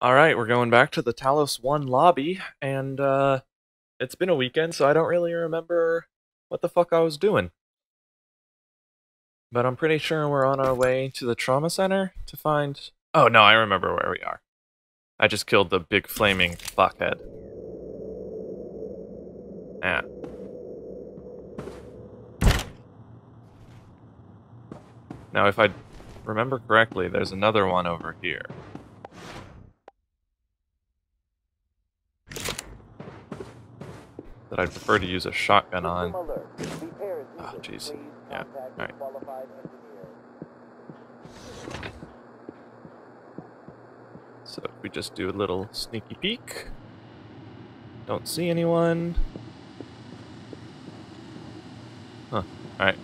Alright, we're going back to the Talos 1 lobby, and uh, it's been a weekend, so I don't really remember what the fuck I was doing. But I'm pretty sure we're on our way to the trauma center to find... Oh no, I remember where we are. I just killed the big flaming fuckhead. Yeah. Now if I remember correctly, there's another one over here. That I'd prefer to use a shotgun on. Oh, jeez. Yeah, alright. So if we just do a little sneaky peek. Don't see anyone. Huh, alright.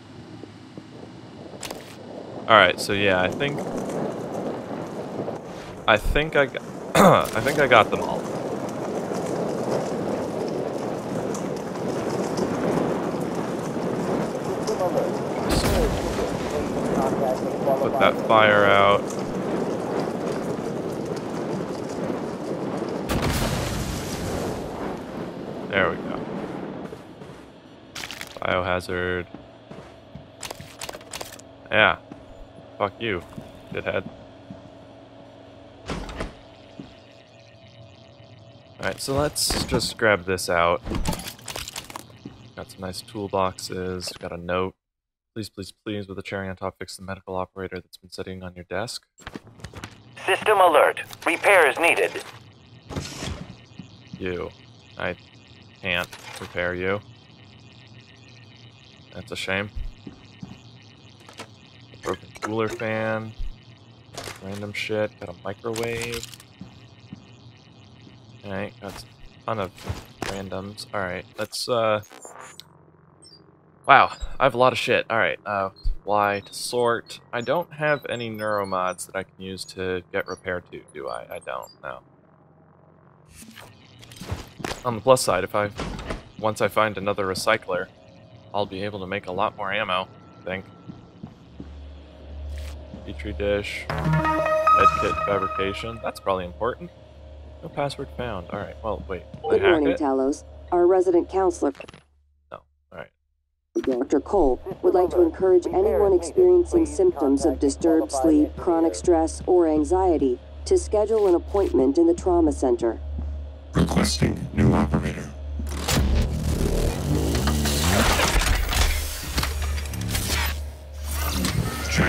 Alright, so yeah, I think... I think I got... I think I got them all. Put that fire out. There we go. Biohazard. Yeah. Fuck you, shithead. Alright, so let's just grab this out. Got some nice toolboxes, got a note. Please, please, please, with a cherry on top, fix the medical operator that's been sitting on your desk. System alert. Repairs needed. You. I can't repair you. That's a shame. A broken cooler fan. Random shit. Got a microwave. Alright, got a ton of randoms. Alright, let's, uh... Wow, I have a lot of shit. Alright, uh, why to sort. I don't have any neuromods that I can use to get repair to, do I? I don't, no. On the plus side, if I, once I find another recycler, I'll be able to make a lot more ammo, I think. Petri dish, med kit fabrication, that's probably important. No password found. Alright, well, wait. Good morning. Talos. Our resident counselor. Dr. Cole, would like to encourage anyone experiencing symptoms of disturbed sleep, chronic stress, or anxiety to schedule an appointment in the trauma center. Requesting new operator.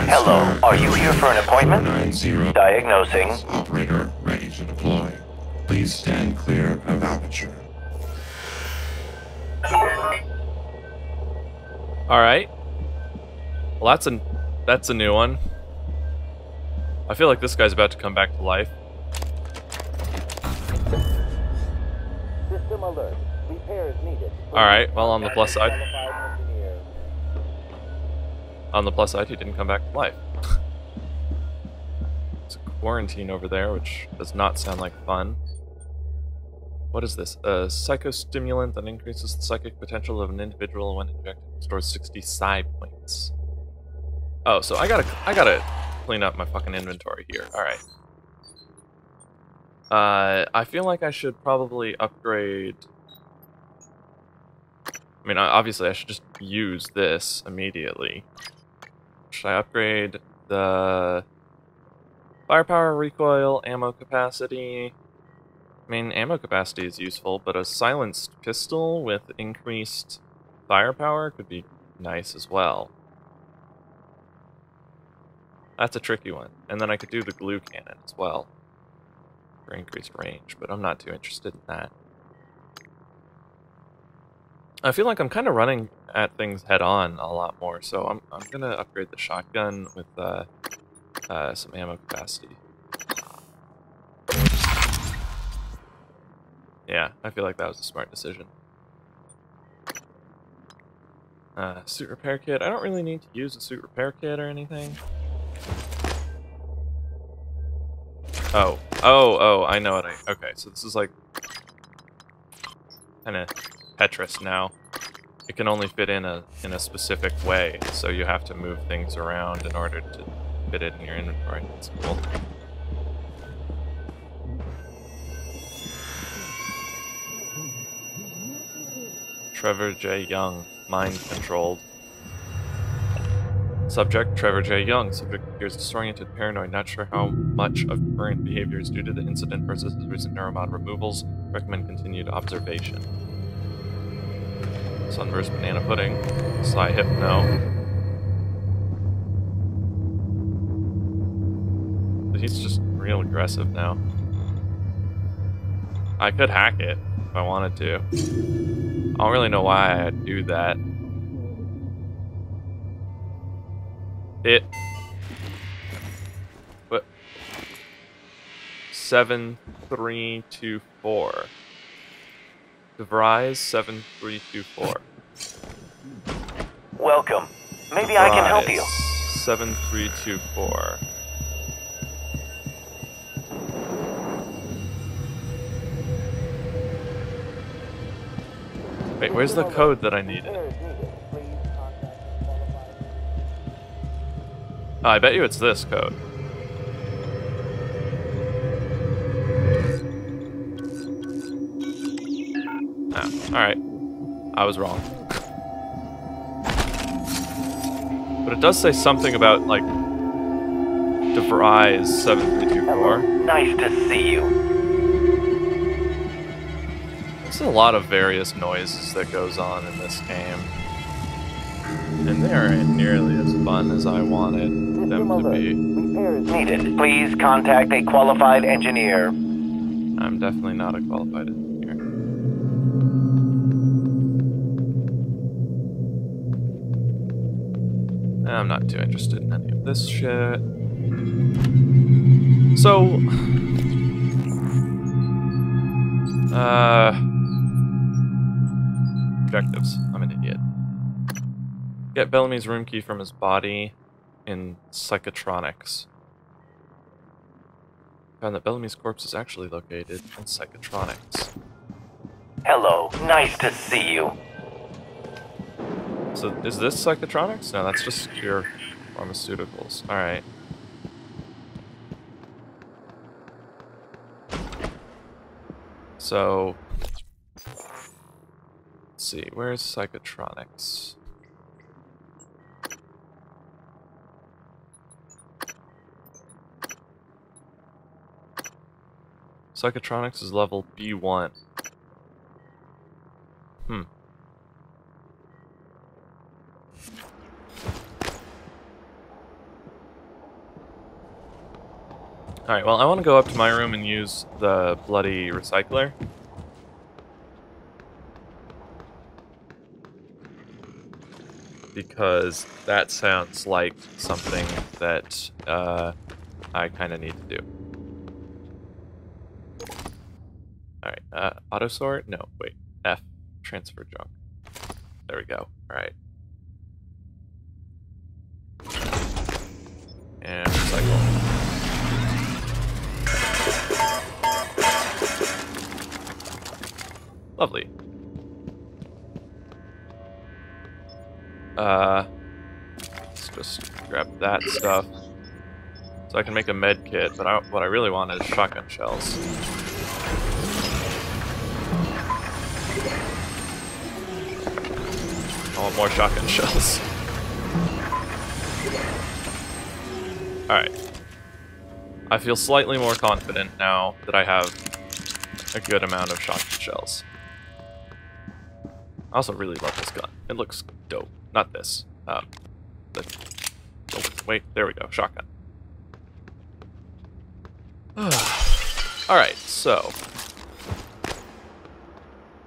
Hello, are you here for an appointment? 90 Diagnosing. Operator ready to deploy. Please stand clear of aperture. All right. Well, that's a that's a new one. I feel like this guy's about to come back to life. System alert. Repairs needed. All right. Well, on the plus side, on the plus side, he didn't come back to life. It's a quarantine over there, which does not sound like fun. What is this? A psychostimulant that increases the psychic potential of an individual when injected. Stores 60 psi points. Oh, so I gotta, I gotta clean up my fucking inventory here. All right. Uh, I feel like I should probably upgrade. I mean, obviously, I should just use this immediately. Should I upgrade the firepower, recoil, ammo capacity? I mean, ammo capacity is useful, but a silenced pistol with increased firepower could be nice as well. That's a tricky one. And then I could do the glue cannon as well for increased range, but I'm not too interested in that. I feel like I'm kind of running at things head on a lot more, so I'm, I'm gonna upgrade the shotgun with uh, uh, some ammo capacity. Yeah, I feel like that was a smart decision. Uh, suit repair kit. I don't really need to use a suit repair kit or anything. Oh. Oh, oh, I know what I... Okay, so this is like... kind of Tetris now. It can only fit in a in a specific way, so you have to move things around in order to fit it in your inventory. That's cool. Trevor J. Young, mind controlled. Subject Trevor J. Young. Subject appears disoriented, paranoid, not sure how much of current behavior is due to the incident versus his recent neuromod removals. Recommend continued observation. Sunburst Banana Pudding. Sly Hypno. He's just real aggressive now. I could hack it if I wanted to. I don't really know why I'd do that. It. But. 7324. DeVries 7324. Welcome. Maybe I can help you. 7324. Wait, where's the code that I needed? Oh, I bet you it's this code. Oh, alright. I was wrong. But it does say something about, like, DeVries 7324. Nice to see you. There's a lot of various noises that goes on in this game. And they aren't nearly as fun as I wanted them to be. Repairs needed. Please contact a qualified engineer. I'm definitely not a qualified engineer. I'm not too interested in any of this shit. So, uh, objectives. I'm an idiot. Get Bellamy's room key from his body in psychotronics. Found that Bellamy's corpse is actually located in psychotronics. Hello. Nice to see you. So is this psychotronics? No, that's just pure pharmaceuticals. Alright. So see, where's psychotronics? Psychotronics is level B1. Hmm. Alright, well, I want to go up to my room and use the bloody recycler. Because that sounds like something that uh, I kind of need to do. Alright, uh, auto sort? No, wait. F. Transfer junk. There we go. Alright. And recycle. Lovely. Uh, let's just grab that stuff. So I can make a med kit, but I, what I really want is shotgun shells. I want more shotgun shells. Alright. I feel slightly more confident now that I have a good amount of shotgun shells. I also really love this gun. It looks dope. Not this. Um, the, oh, wait, there we go. Shotgun. Alright, so.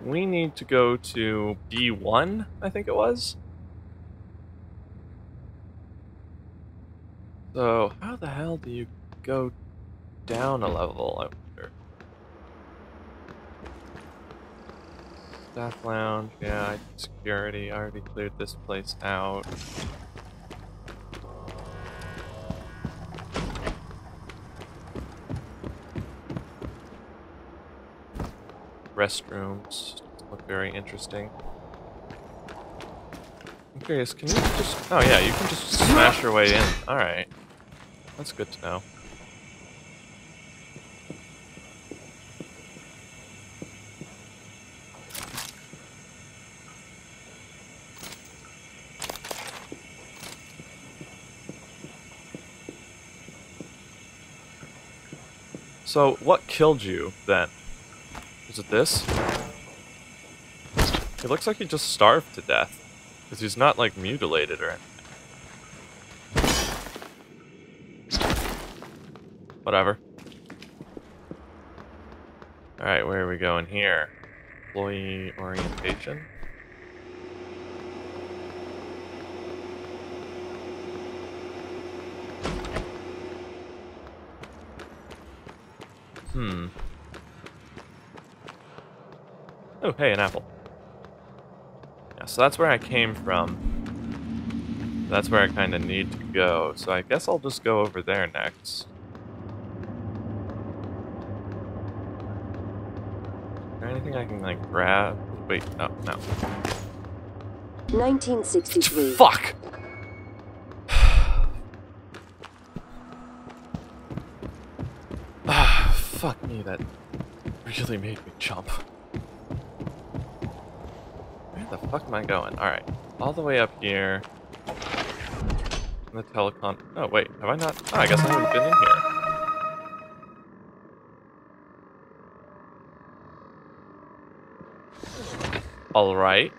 We need to go to B1, I think it was. So, how the hell do you go down a level, I wonder? Staff lounge, yeah, security, I already cleared this place out. Restrooms look very interesting. I'm curious, can you just... Oh yeah, you can just smash your way in. Alright. That's good to know. So, what killed you, then? Is it this? It looks like he just starved to death. Because he's not, like, mutilated or anything. Whatever. Alright, where are we going here? Employee orientation? Hmm. Oh, hey, an apple. Yeah, so that's where I came from. That's where I kind of need to go, so I guess I'll just go over there next. Is there anything I can, like, grab? Wait, no, no. 1963. Fuck! ah, fuck me, that really made me jump. Where the fuck am I going? Alright, all the way up here. The telecom. Oh, wait, have I not? Oh, I guess I haven't been in here. Alright.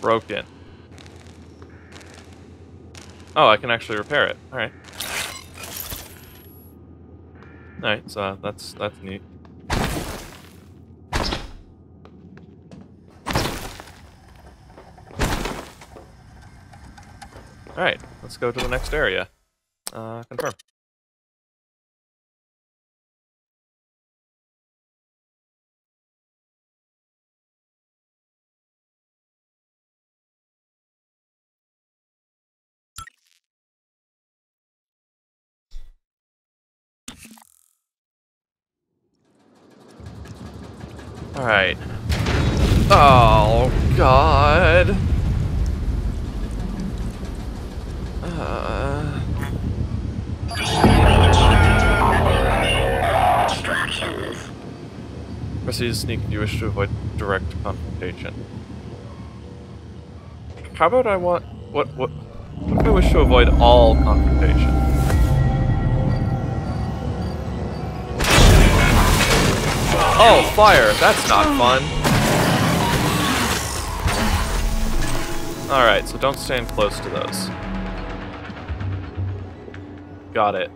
Broken. Oh, I can actually repair it. Alright. Alright, so that's that's neat. Alright, let's go to the next area. Uh, confirm. Alright. Avoid direct confrontation. How about I want... What, what... What if I wish to avoid all confrontation? Oh, fire! That's not fun. Alright, so don't stand close to those. Got it.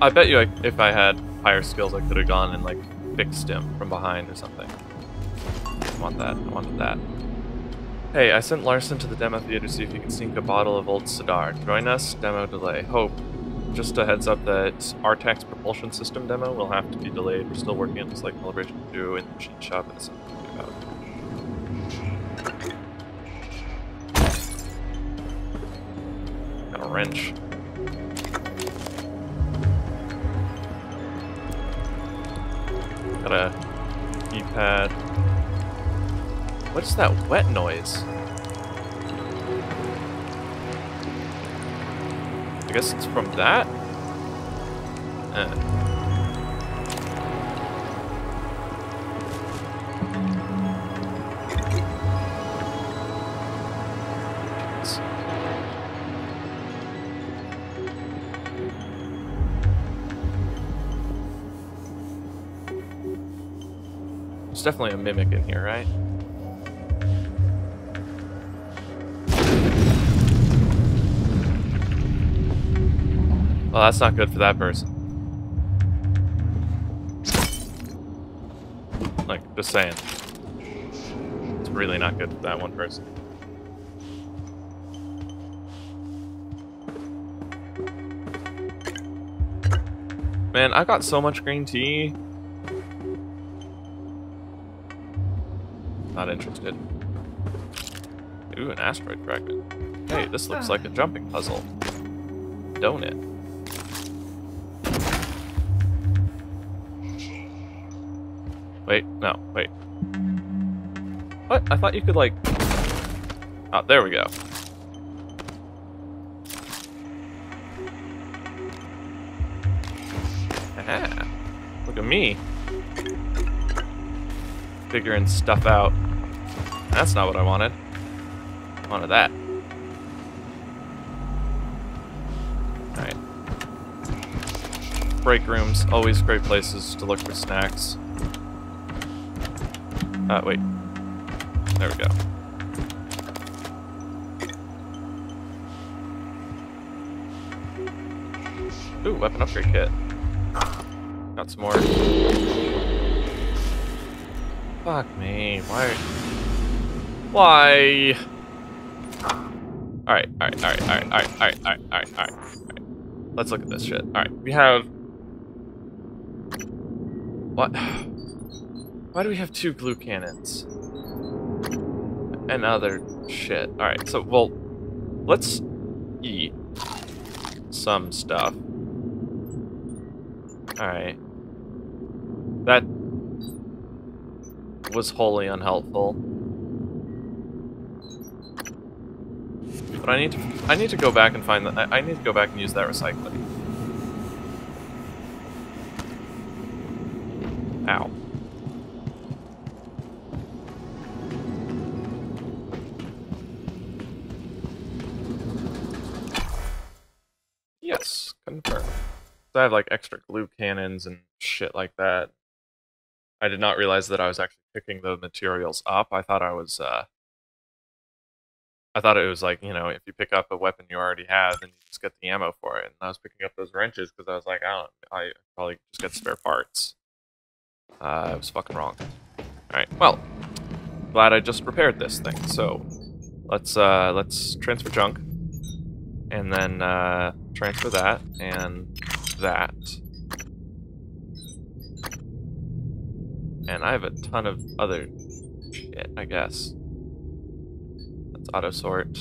I bet you if I had higher skills I could have gone and like fixed him from behind or something. I want that. I wanted that. Hey, I sent Larson to the demo theater to see if he can sneak a bottle of Old Sidar. Join us, demo delay. Hope. Just a heads up that Artax propulsion system demo will have to be delayed. We're still working on this like calibration to do in the machine shop and something about. Got a wrench. Got a keypad. What is that wet noise? I guess it's from that? Eh. Definitely a mimic in here, right? Well, that's not good for that person. Like, just saying. It's really not good for that one person. Man, I got so much green tea. Not interested. Ooh, an asteroid fragment. Hey, this looks like a ah. jumping puzzle. Don't it? Wait, no, wait. What? I thought you could, like... Oh, there we go. Aha. Look at me. Figuring stuff out. That's not what I wanted. I wanted that. Alright. Break rooms, always great places to look for snacks. Uh, wait. There we go. Ooh, weapon upgrade kit. Got some more. Fuck me. Why? Why? Alright, alright, alright, alright, alright, alright, alright, alright. Let's look at this shit. Alright, we have... What? Why do we have two glue cannons? And other shit. Alright, so, well, let's eat some stuff. Alright. That was wholly unhelpful. But I need to I need to go back and find that I need to go back and use that recycling. Ow. Yes, confirm. I have like extra glue cannons and shit like that. I did not realize that I was actually picking the materials up. I thought I was uh I thought it was like, you know, if you pick up a weapon you already have, then you just get the ammo for it. And I was picking up those wrenches because I was like, I don't I probably just get spare parts. Uh, I was fucking wrong. Alright, well, glad I just repaired this thing. So, let's, uh, let's transfer junk. And then, uh, transfer that, and that. And I have a ton of other shit, I guess. Let's auto sort.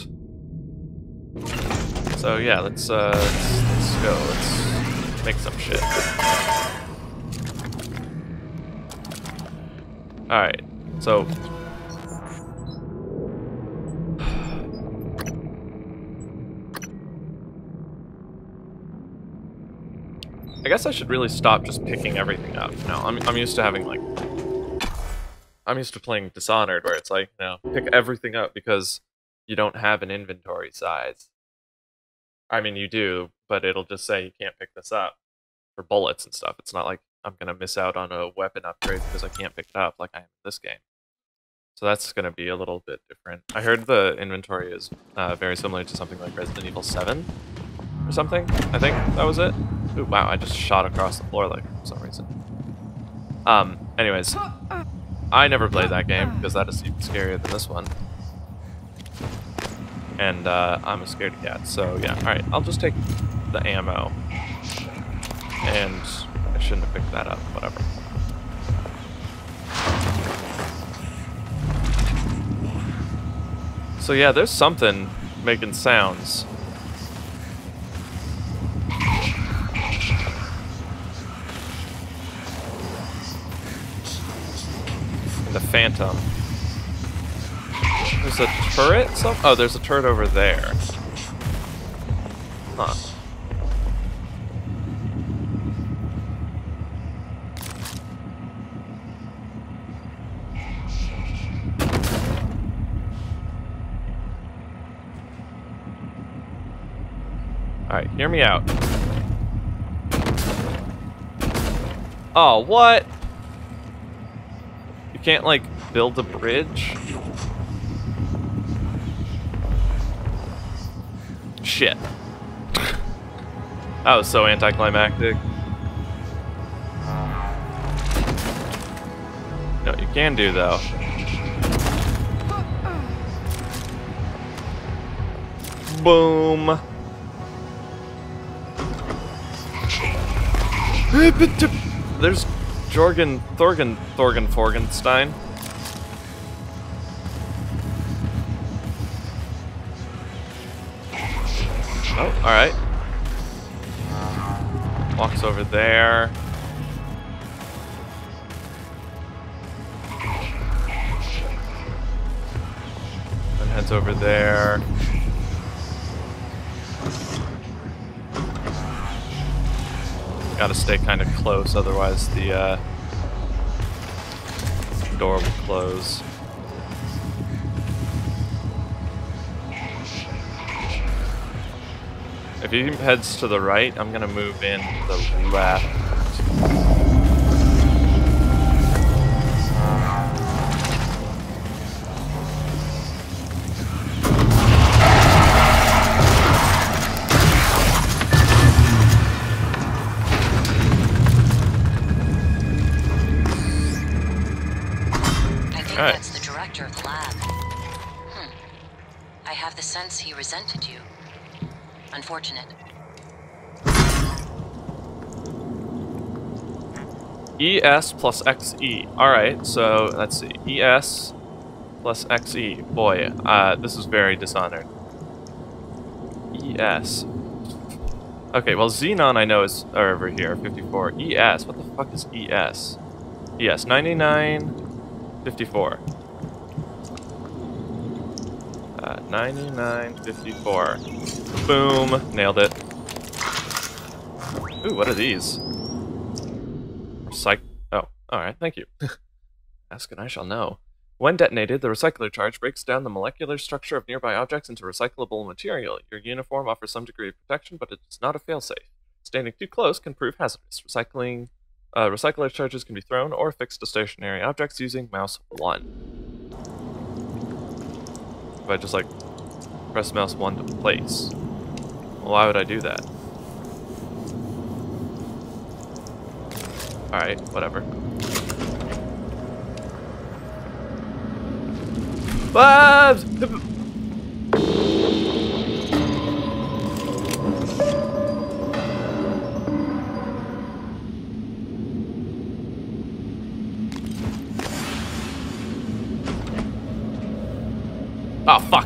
So yeah, let's uh let's, let's go. Let's make some shit. Alright, so I guess I should really stop just picking everything up. You know, I'm I'm used to having like I'm used to playing Dishonored where it's like, you know, pick everything up because you don't have an inventory size. I mean, you do, but it'll just say you can't pick this up for bullets and stuff. It's not like I'm going to miss out on a weapon upgrade because I can't pick it up like I am in this game. So that's going to be a little bit different. I heard the inventory is uh, very similar to something like Resident Evil 7 or something. I think that was it. Ooh, wow, I just shot across the floor like for some reason. Um, anyways, I never played that game because that is even scarier than this one. And uh, I'm a scaredy cat, so yeah. Alright, I'll just take the ammo. And I shouldn't have picked that up, whatever. So yeah, there's something making sounds. the Phantom. There's a turret? Some oh, there's a turret over there. Huh. Alright, hear me out. Oh, what? You can't, like, build a bridge? Shit. that was so anticlimactic. No, you can do, though. Boom. There's Jorgen, Thorgen, Thorgen, Forgenstein. Alright. Walks over there. Then heads over there. Gotta stay kind of close, otherwise the uh, door will close. He heads to the right, I'm gonna move in to the left. I think Alright. that's the director of the lab. Hmm. I have the sense he resented you. Unfortunate. ES plus XE. Alright, so let's see. ES plus XE. Boy, uh, this is very dishonored. ES. Okay, well, Xenon I know is over here, 54. ES, what the fuck is ES? ES, 99, 54. Uh, 99, 54. Boom, nailed it. Ooh, what are these? Psych. Oh, alright, thank you. Ask and I shall know. When detonated, the recycler charge breaks down the molecular structure of nearby objects into recyclable material. Your uniform offers some degree of protection, but it's not a failsafe. Standing too close can prove hazardous. Recycling, uh, recycler charges can be thrown or affixed to stationary objects using mouse 1. If I just, like, press mouse 1 to place. Well, why would I do that? Alright, whatever. Babs!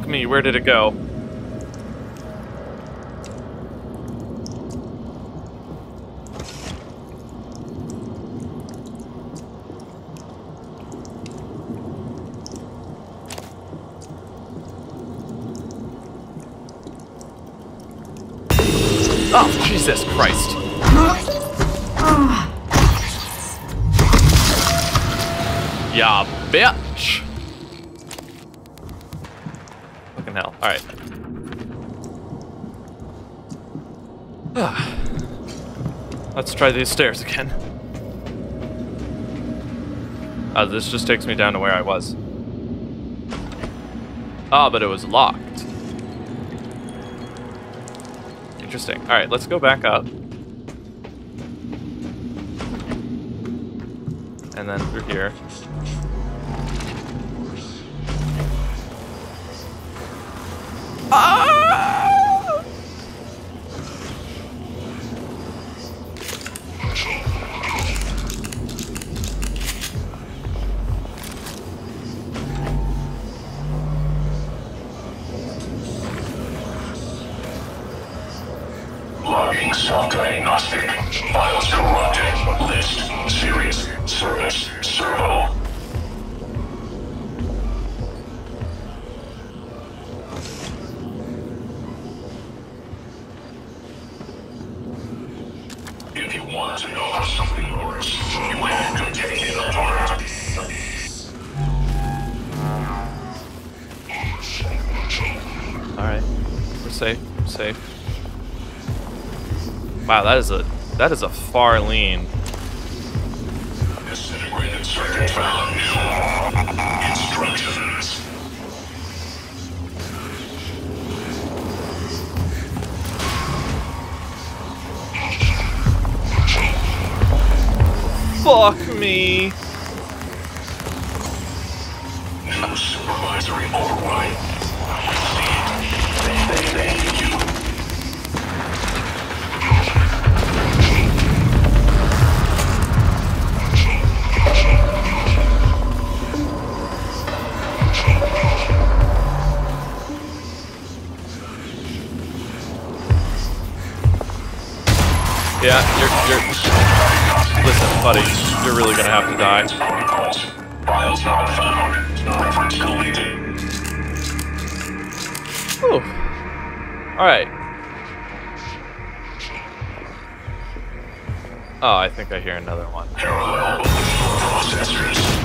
Me, where did it go? Try these stairs again. Uh, this just takes me down to where I was. Ah, but it was locked. Interesting. Alright, let's go back up. And then through here. Ah! Files corrupted. List. Serious. Service. Servo. If you want to know how something works, you have to take it apart. Alright. We're safe. Safe. Wow, that is a that is a far lean. Yeah, you're, you're... Listen, buddy, you're really gonna have to die. Files not found. Whew. Alright. Oh, I think I hear another one. Parallel processors.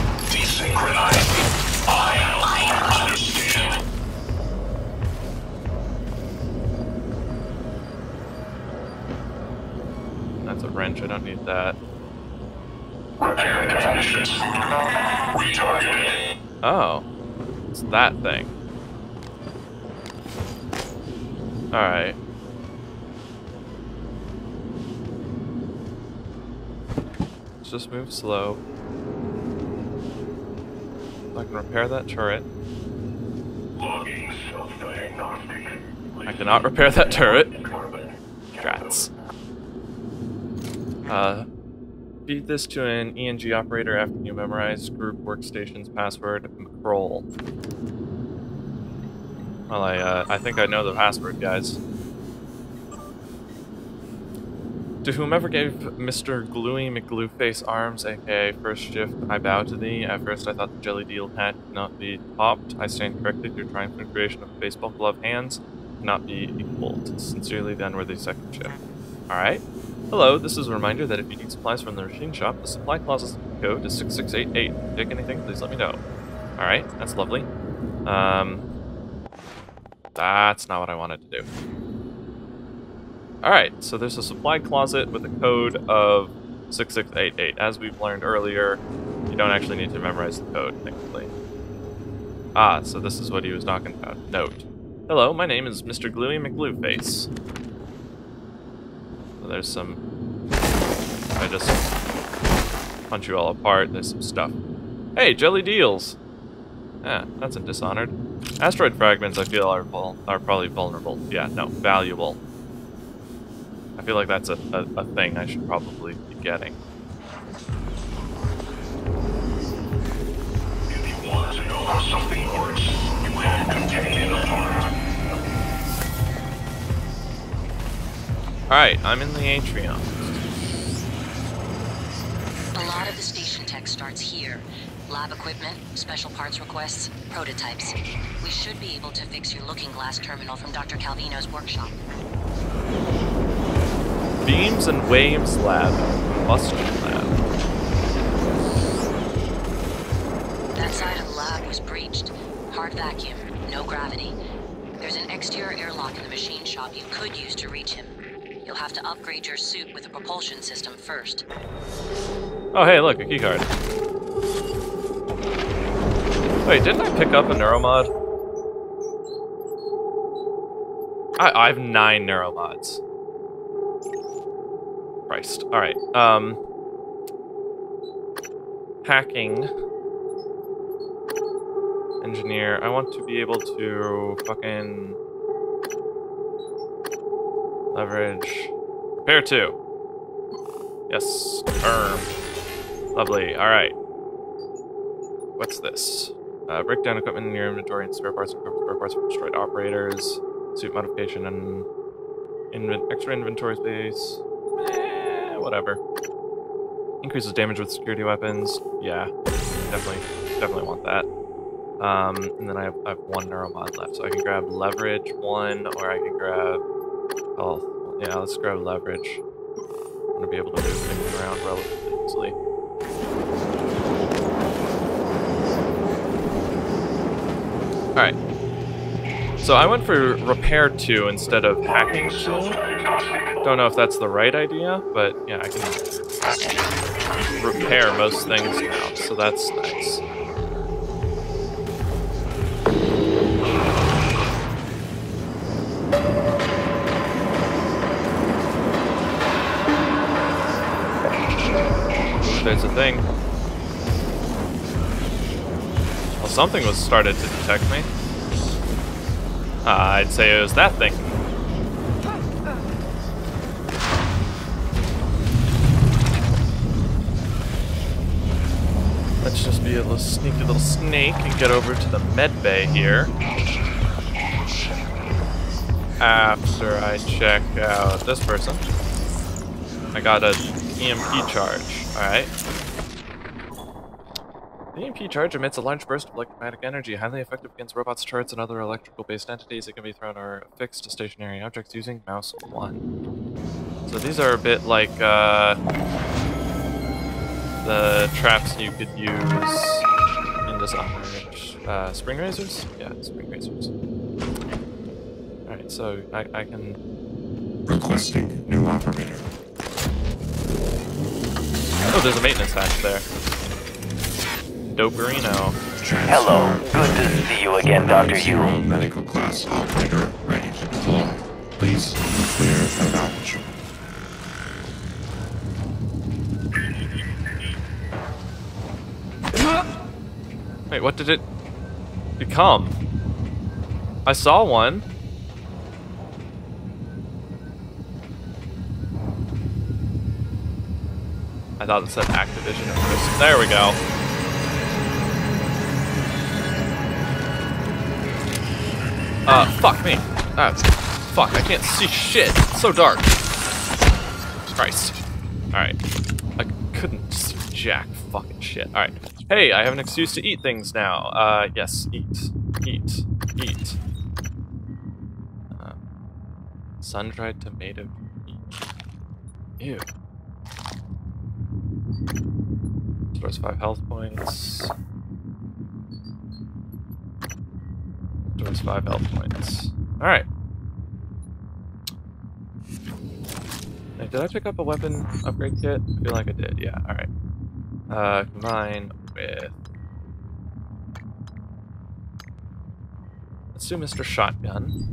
A wrench, I don't need that. Oh. It's that thing. Alright. Let's just move slow. I can repair that turret. I cannot repair that turret. Drats. Uh, feed this to an ENG operator after you memorize group workstation's password, McCroll. Well, I, uh, I think I know the password, guys. To whomever gave Mr. Gluey McGlueface arms, aka First Shift, I bow to thee. At first I thought the jelly deal hat could not be topped. I stand corrected. Your triumphant creation of baseball glove hands cannot be equaled. Sincerely, the unworthy second shift. Alright. Hello, this is a reminder that if you need supplies from the machine shop, the supply closet code is 6688. Dig anything, please let me know. Alright, that's lovely. Um, that's not what I wanted to do. Alright, so there's a supply closet with a code of 6688. As we've learned earlier, you don't actually need to memorize the code, thankfully. Ah, so this is what he was talking about. Note. Hello, my name is Mr. Gluey McGlueface. There's some... I just punch you all apart, there's some stuff. Hey, jelly deals! Yeah, that's a dishonored. Asteroid fragments, I feel, are, are probably vulnerable. Yeah, no, valuable. I feel like that's a, a, a thing I should probably be getting. If you want to know how something works, you have Alright, I'm in the atrium. A lot of the station tech starts here. Lab equipment, special parts requests, prototypes. We should be able to fix your looking glass terminal from Dr. Calvino's workshop. Beams and Waves Lab. Combustion Lab. That side of the lab was breached. Hard vacuum, no gravity. There's an exterior airlock in the machine shop you could use to reach him. You'll have to upgrade your suit with a propulsion system first. Oh, hey, look, a keycard. Wait, didn't I pick up a neuromod? I, I have nine neuromods. Christ. Alright, um... Hacking. Engineer. I want to be able to fucking... Leverage. Pair 2. Yes, confirmed. Lovely, alright. What's this? Uh, break down equipment in your inventory and spare parts and spare parts for destroyed operators. Suit modification and inven extra inventory space. Eh, whatever. Increases damage with security weapons. Yeah, definitely, definitely want that. Um, and then I have, I have one neuromod left, so I can grab leverage one, or I can grab health. Yeah, let's grab leverage. I'm gonna be able to move things around relatively easily. Alright. So I went for repair 2 instead of hacking 2. Don't know if that's the right idea, but yeah, I can repair most things now, so that's nice. There's a thing. Well, something was started to detect me. Uh, I'd say it was that thing. Let's just be a little sneaky little snake and get over to the med bay here. After I check out this person. I got a EMP charge. Alright. The EMP charge emits a large burst of electromagnetic energy, highly effective against robots, turrets, and other electrical-based entities. It can be thrown or affixed to stationary objects using mouse 1. So these are a bit like uh, the traps you could use in Dishonored. Uh, spring razors? Yeah, spring razors. Alright, so I, I can... Requesting new operator. Oh, there's a maintenance hatch there. Doperino. Hello. Good to see you again, Dr. Zero Yu. medical class operator ready to deploy. Please clear evacuation. Wait, what did it become? I saw one. I thought it said Activision. There we go. Uh, fuck me. That's fuck. I can't see shit. It's so dark. Christ. All right. I couldn't see jack fucking shit. All right. Hey, I have an excuse to eat things now. Uh, yes, eat, eat, eat. Uh, sun-dried tomato. Ew. Stores five health points. Stores five health points. All right. Wait, did I pick up a weapon upgrade kit? I feel like I did. Yeah. All right. Uh, combine with. Let's do Mr. Shotgun.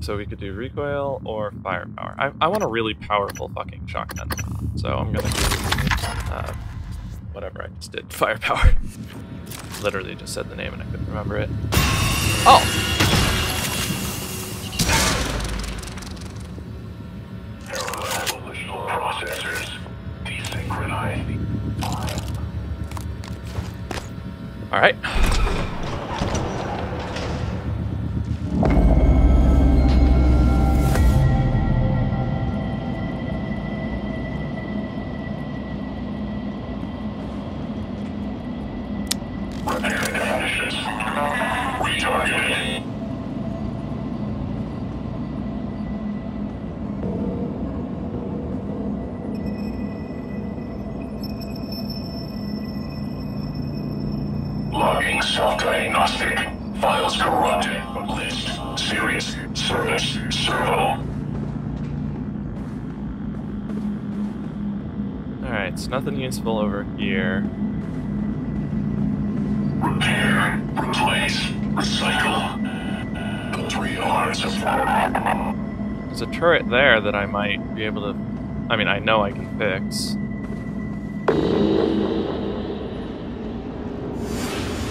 So we could do recoil or firepower. I, I want a really powerful fucking shotgun. So I'm gonna do uh, whatever I just did. Firepower. Literally just said the name and I couldn't remember it. Oh! Alright. That I might be able to... I mean, I know I can fix.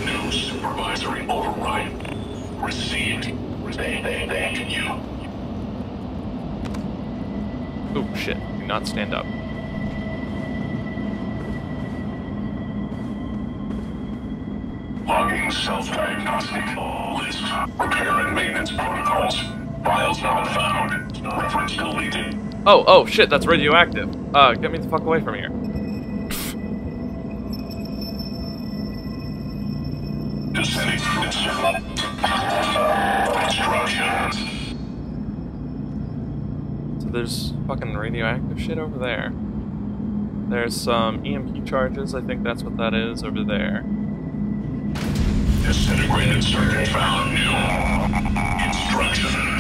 New supervisory override. Received. You? Oh shit, do not stand up. Oh, oh shit, that's radioactive. Uh, get me the fuck away from here. So there's fucking radioactive shit over there. There's some EMP charges, I think that's what that is over there. Disintegrated circuit found. New.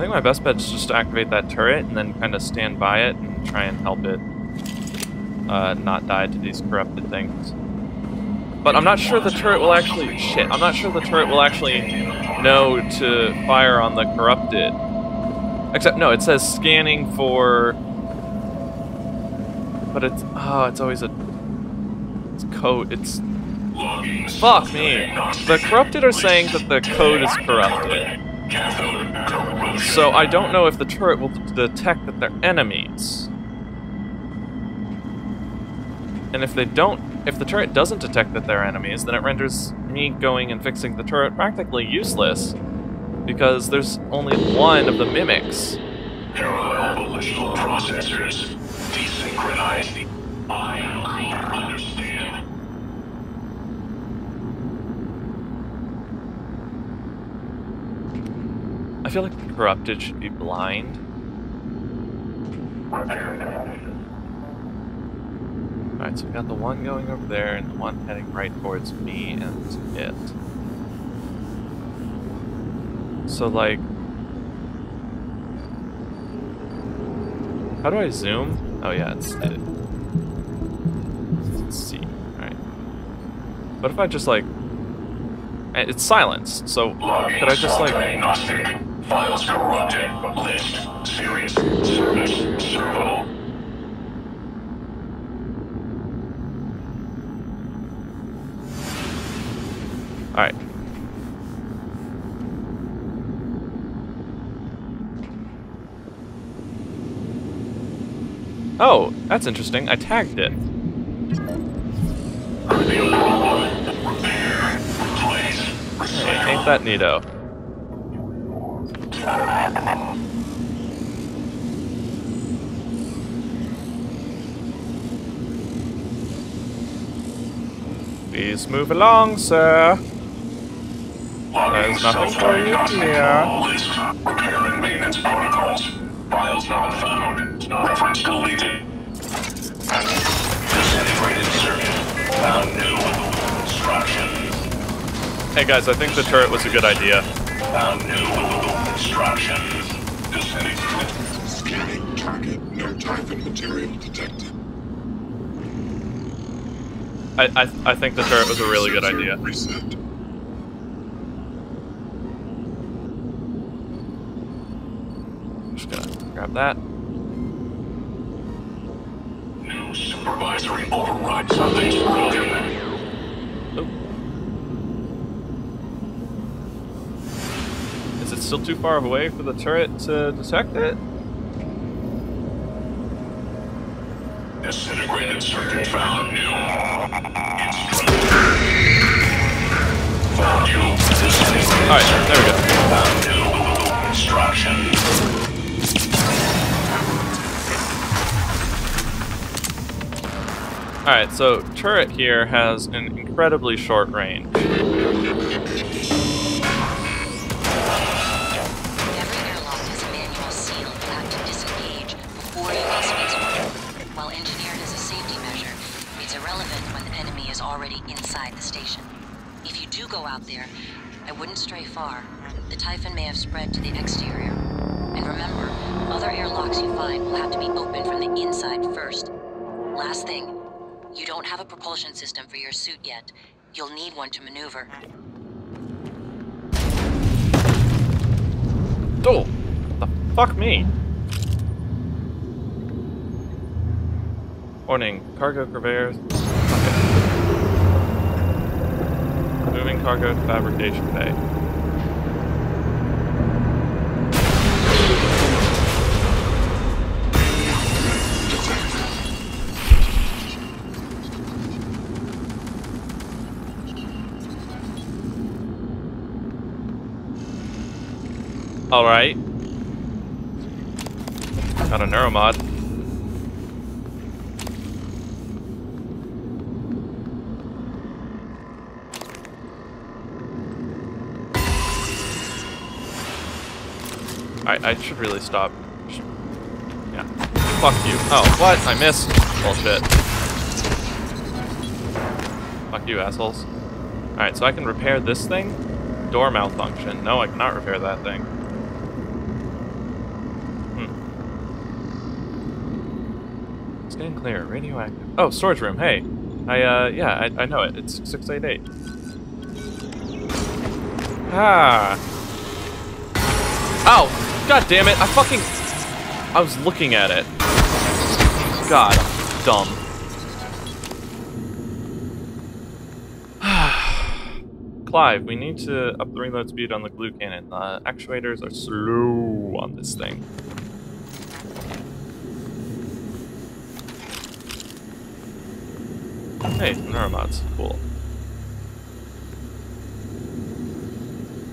I think my best bet is just to activate that turret and then kind of stand by it and try and help it uh, not die to these corrupted things. But I'm not sure the turret will actually... Shit, I'm not sure the turret will actually know to fire on the corrupted. Except, no, it says scanning for... But it's... Oh, it's always a... It's code. It's... Fuck me. The corrupted are saying that the code is corrupted. So I don't know if the turret will detect that they're enemies. And if they don't, if the turret doesn't detect that they're enemies, then it renders me going and fixing the turret practically useless. because there's only one of the mimics. Parallel volitional processors. Desynchronize the... I I feel like corrupted should be blind. Alright, so we got the one going over there and the one heading right towards me and it. So like How do I zoom? Oh yeah, it's it. Let's see. Alright. What if I just like it's silenced, so could I just like. Files corrupted. List. Serious. Service. Servo. Alright. Oh, that's interesting. I tagged it. Reveal problem. Repair. Replace. Hey, ain't that neato? Please move along, sir. There's nothing for you here. Repair and maintenance protocols. Files not found. Reference deleted. Disintegrated circuit. Found new. Instructions. Hey guys, I think the turret was a good idea. Found new. Material detected. I, I, I think the turret was a really good idea. Reset. Just gonna grab that. New supervisory override. Something's broken. Is it still too far away for the turret to detect it? Found new. Alright, there we go. New. Instructions. Alright, so turret here has an incredibly short range. There, I wouldn't stray far. The Typhon may have spread to the exterior. And remember, other airlocks you find will have to be opened from the inside first. Last thing, you don't have a propulsion system for your suit yet. You'll need one to maneuver. Oh! The fuck me! Warning, cargo conveyors. Cargo fabrication bay. Alright. Got a neuromod. I should really stop. Yeah. Fuck you. Oh, what? I missed. Bullshit. Fuck you, assholes. Alright, so I can repair this thing? Door malfunction. No, I cannot repair that thing. Hmm. Scan clear. Radioactive. Oh, storage room. Hey. I, uh, yeah, I, I know it. It's 688. Ah. Ow! God damn it! I fucking... I was looking at it. God, dumb. Clive, we need to up the reload speed on the GLOO Cannon. The actuators are slow on this thing. Hey, neuromods, cool.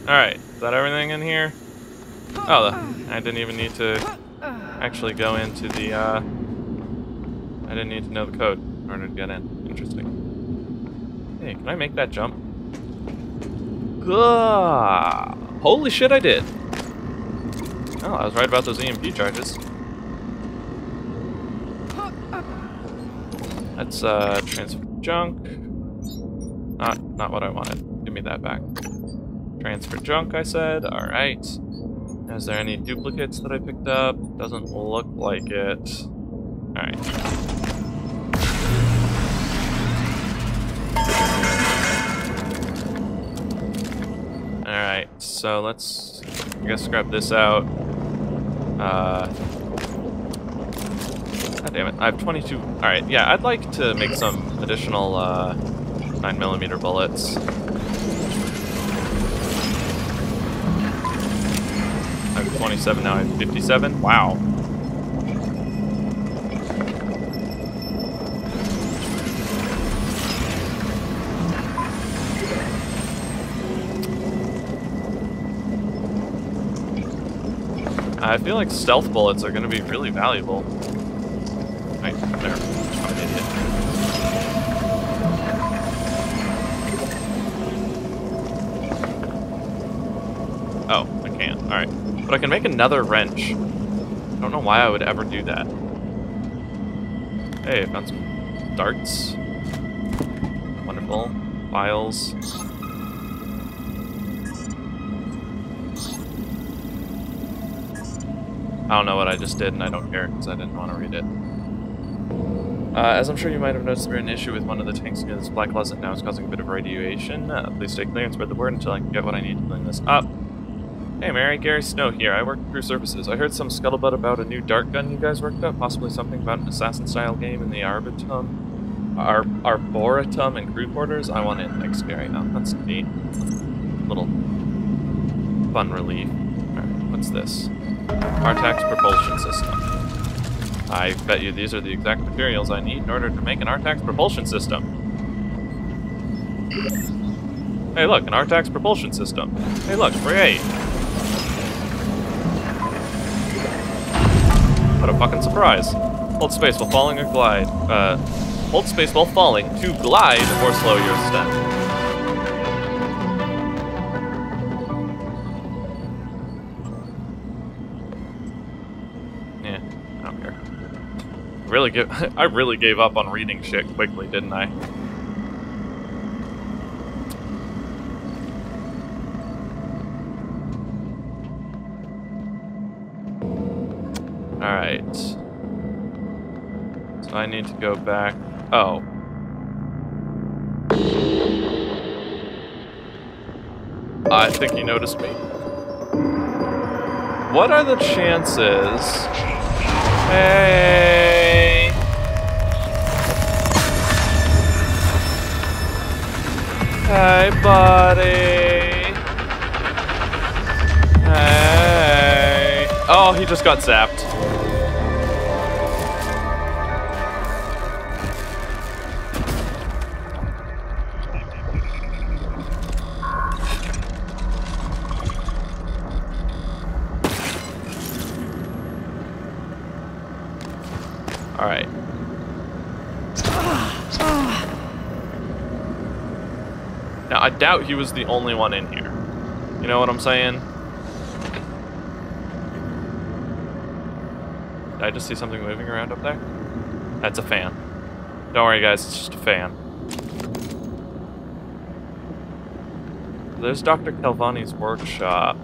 Alright, is that everything in here? Oh, I didn't even need to actually go into the, uh... I didn't need to know the code in order to get in. Interesting. Hey, can I make that jump? Gah! Holy shit, I did! Oh, I was right about those EMP charges. That's, uh, transfer junk. Not, not what I wanted. Give me that back. Transfer junk, I said. Alright. Is there any duplicates that I picked up? Doesn't look like it. Alright. Alright, so let's, I guess, grab this out. Uh, God damn it, I have 22. Alright, yeah, I'd like to make some additional uh, 9mm bullets. 27, now I have 57. Wow. I feel like stealth bullets are going to be really valuable. Wait, there. I'm an idiot. Oh, I can't. Alright. But I can make another wrench. I don't know why I would ever do that. Hey, I found some darts. Wonderful. Files. I don't know what I just did, and I don't care, because I didn't want to read it. Uh, as I'm sure you might have noticed, there's an issue with one of the tanks in this black closet now is causing a bit of radiation. Uh, please stay clear and spread the word until I can get what I need to clean this up. Hey Mary, Gary Snow here. I work through services. I heard some scuttlebutt about a new dart gun you guys worked up, possibly something about an assassin-style game in the Arbitum, Ar Arboretum and crew quarters. I want in. Thanks, Gary. Oh, that's neat. Little fun relief. What's this? Artax propulsion system. I bet you these are the exact materials I need in order to make an Artax propulsion system. Hey look, an Artax propulsion system. Hey look, great! What a fucking surprise. Hold space while falling or glide. Uh, hold space while falling to glide or slow your step. Yeah, I don't care. Really give I really gave up on reading shit quickly, didn't I? Alright. So I need to go back. Oh. I think he noticed me. What are the chances? Hey! Hey, buddy! Hey! Oh, he just got zapped. Doubt he was the only one in here. You know what I'm saying? Did I just see something moving around up there? That's a fan. Don't worry, guys, it's just a fan. There's Dr. Calvino's workshop.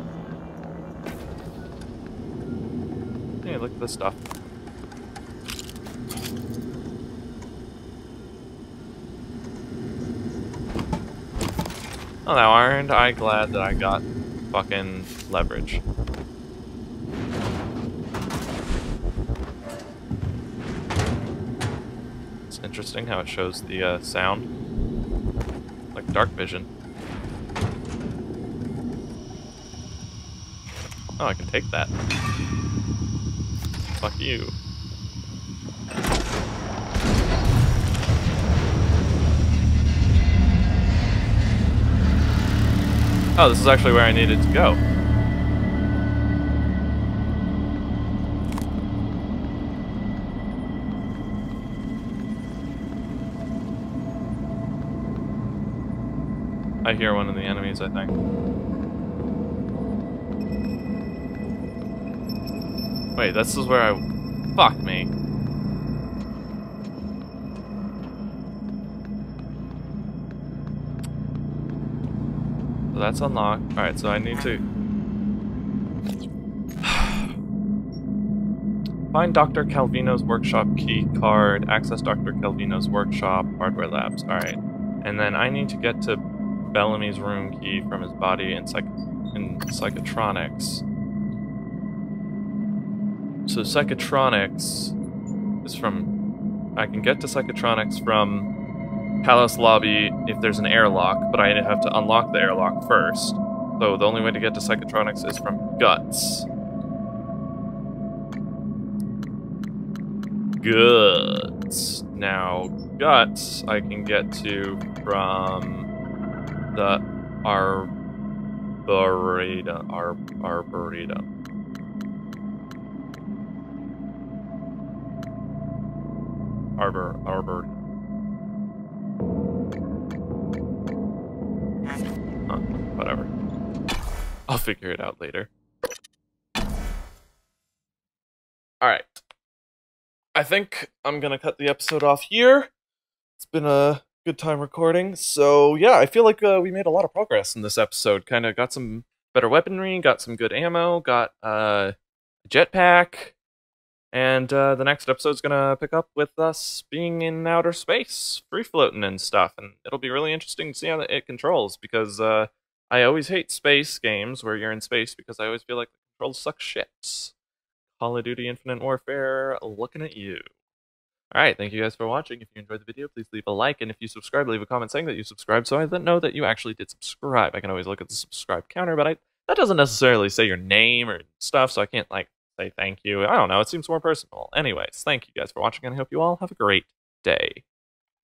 Hey, look at this stuff. Oh, now aren't I glad that I got fucking leverage. It's interesting how it shows the uh, sound. Like dark vision. Oh, I can take that. Fuck you. Oh, this is actually where I needed to go. I hear one of the enemies, I think. Wait, this is where I... that's unlocked. Alright, so I need to... Find Dr. Calvino's workshop key card, access Dr. Calvino's workshop, hardware labs. Alright. And then I need to get to Bellamy's room key from his body in, psych in psychotronics. So psychotronics is from... I can get to psychotronics from Palace Lobby if there's an airlock, but I have to unlock the airlock first. So the only way to get to Psychotronics is from Guts. Guts. Now, Guts I can get to from the Arboretum. Ar Arboretum. Arbor, Arbor, whatever. I'll figure it out later. Alright. I think I'm gonna cut the episode off here. It's been a good time recording. So, yeah, I feel like uh, we made a lot of progress in this episode. Kind of got some better weaponry, got some good ammo, got uh, a jetpack, and uh, the next episode's gonna pick up with us being in outer space, free floating and stuff, and it'll be really interesting to see how it controls because uh, I always hate space games where you're in space because I always feel like the controls suck shit. Call of Duty Infinite Warfare, looking at you. Alright, thank you guys for watching. If you enjoyed the video, please leave a like, and if you subscribe, leave a comment saying that you subscribed so I know that you actually did subscribe. I can always look at the subscribe counter, but I that doesn't necessarily say your name or stuff, so I can't, like, say thank you. I don't know, it seems more personal. Anyways, thank you guys for watching, and I hope you all have a great day.